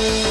Bye.